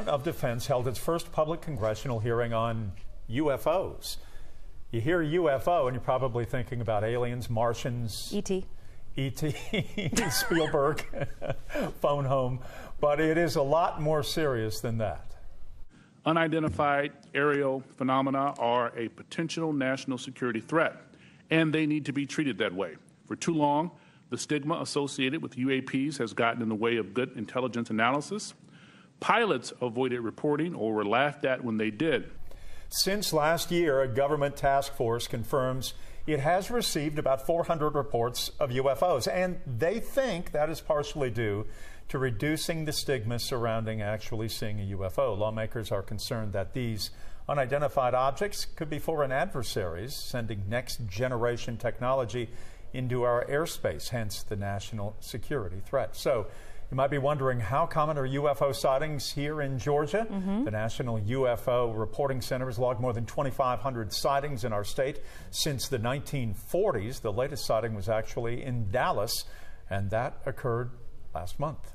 Department of Defense held its first public congressional hearing on UFOs. You hear UFO and you're probably thinking about aliens, Martians, E.T. E.T., Spielberg, phone home, but it is a lot more serious than that. Unidentified aerial phenomena are a potential national security threat, and they need to be treated that way. For too long, the stigma associated with UAPs has gotten in the way of good intelligence analysis. Pilots avoided reporting or were laughed at when they did. Since last year, a government task force confirms it has received about 400 reports of UFOs, and they think that is partially due to reducing the stigma surrounding actually seeing a UFO. Lawmakers are concerned that these unidentified objects could be foreign adversaries sending next generation technology into our airspace, hence the national security threat. So, you might be wondering how common are UFO sightings here in Georgia? Mm-hmm. The National UFO Reporting Center has logged more than 2,500 sightings in our state since the 1940s. The latest sighting was actually in Dallas, and that occurred last month.